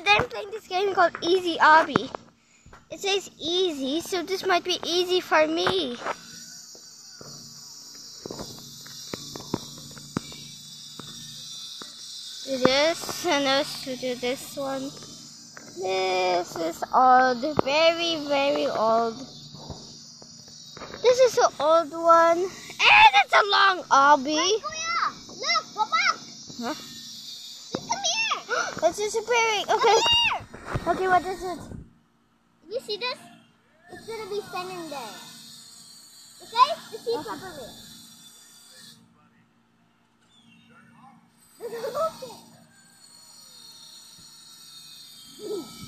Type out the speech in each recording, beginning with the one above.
today I'm playing this game called Easy Obby. It says easy, so this might be easy for me. Do this and also do this one. This is old, very, very old. This is an old one. And it's a long obby. Look, back. Huh? Just come here. It's disappearing. Okay. Okay, what is it? You see this? It's gonna be standing there. Okay? You see Okay. properly.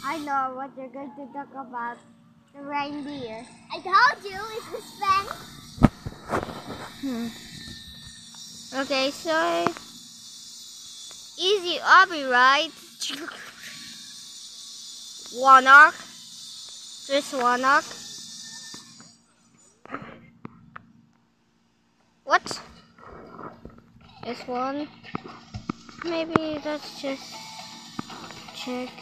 I know what you're going to talk about. The reindeer. I told you it's this fan. Hmm. Okay, so easy obby, right? One arc. Just one arc. What? This one. Maybe let's just check.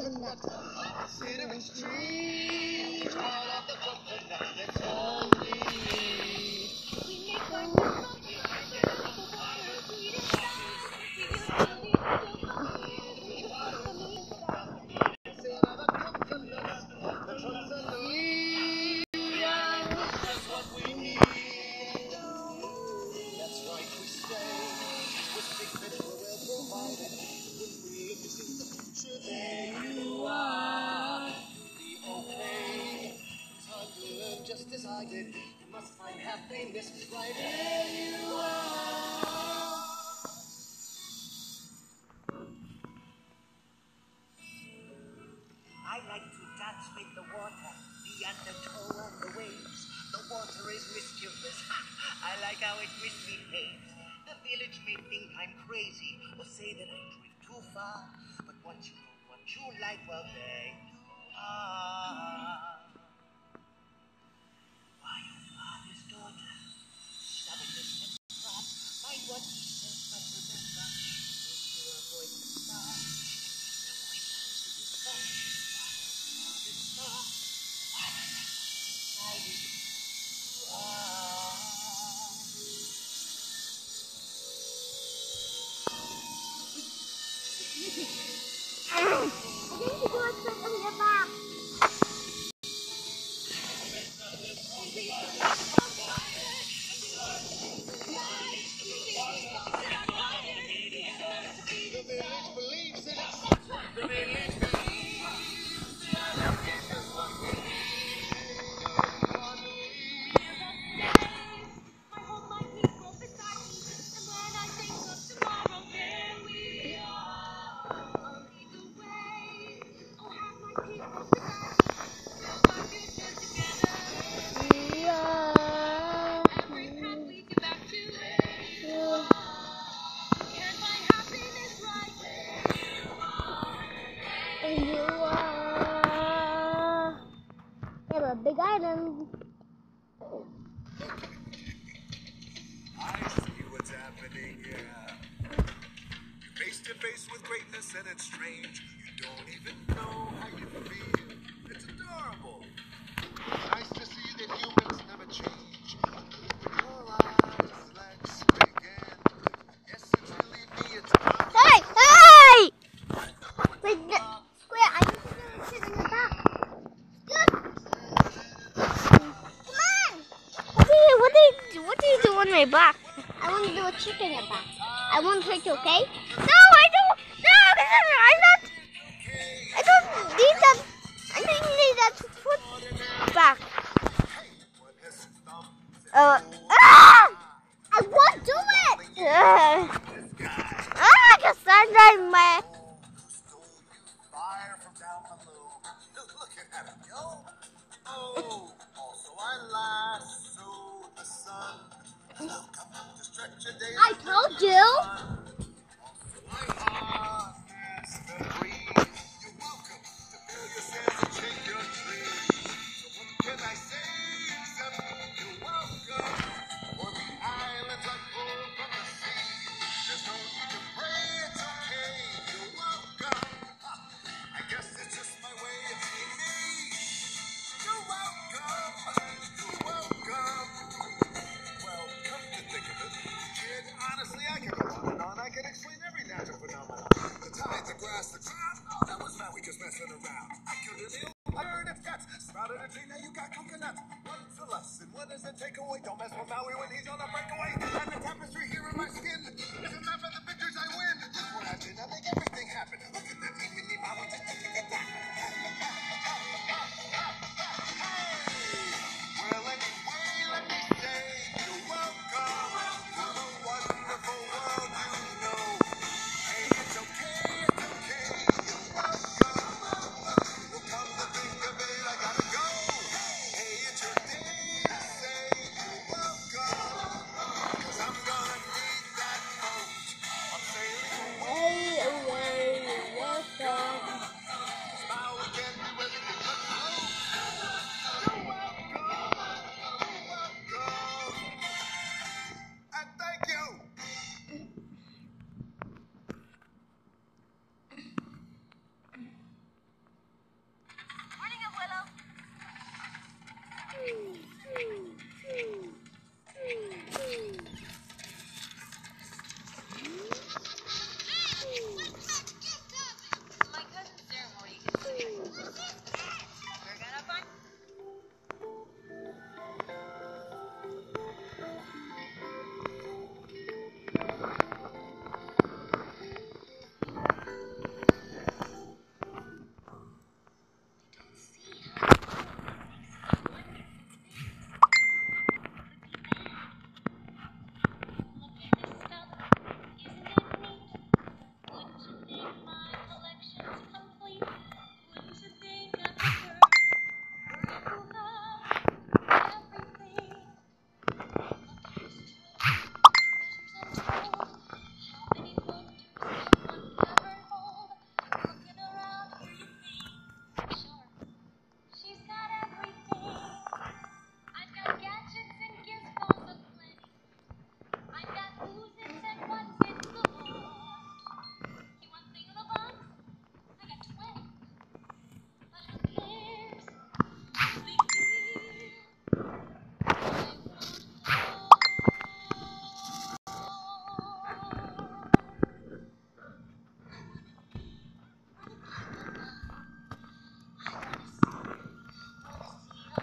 Just I like to dance with the water, the undertow on the waves. The water is mischievous. I like how it misbehaves. The village may think I'm crazy or say that I drift too far. But once you know what you like, well, there you are. Não. I see what's happening here. You're face to face with greatness and it's strange. You don't even know how you feel. It's adorable. Nice to see that humans never change. Open your eyes, let's begin. Yes, it's really me, it's not Hey! Hey! Wait, the, Wait, I need to sit in the back. Good. My back. I want to do a trick in your back. I want to trick you, okay? No, I don't. No, I'm not. I don't need that. I don't need that foot back. Uh, ah! I won't do it! Ah, ah, Cassandra, in my. Fire from down below. Looking at him, yo. Oh, also I lassoed I told you! The the. Oh, that was Maui just messing around. I killed an eel. I heard its guts. Sprouted a tree, now you got coconut. What's the lesson? What does it take away? Don't mess with Maui when he's on a breakaway. And the tapestry here in my skin isn't that for the pictures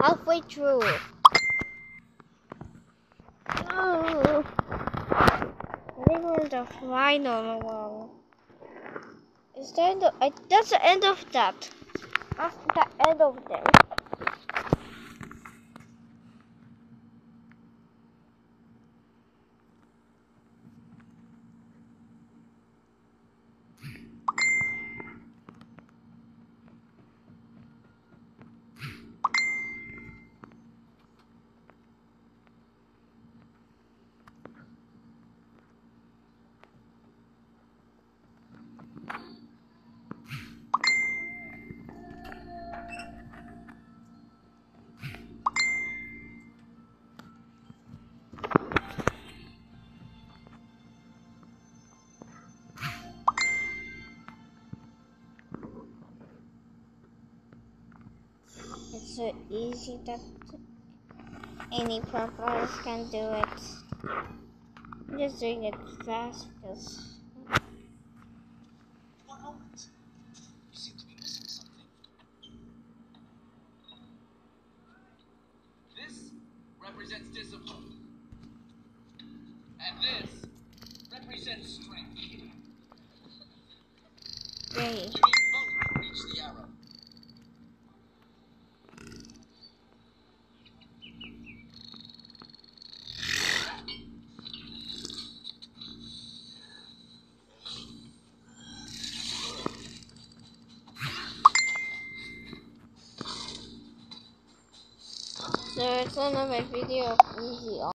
Halfway through. Oh. I think we're the final one. Is that the? I, that's the end of that. That's the end of that. So easy that any purpose can do it. I'm just doing it fast because One moment. You seem to be missing something. This represents discipline. And this represents strength. You great. need both to reach the arrow. So it's another video of easy